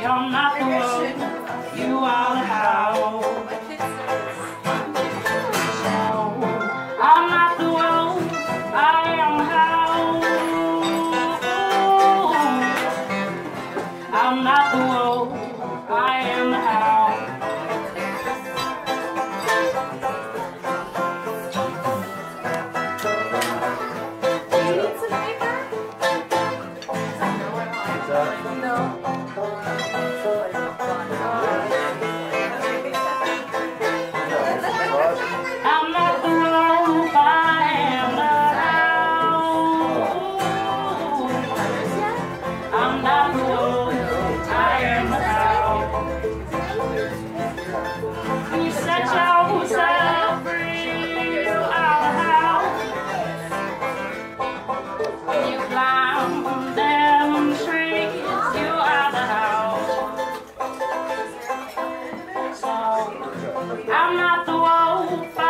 You're not the one, you are the how. I'm not the one, I am how. I'm not the one, I am how. I'm not the wolf.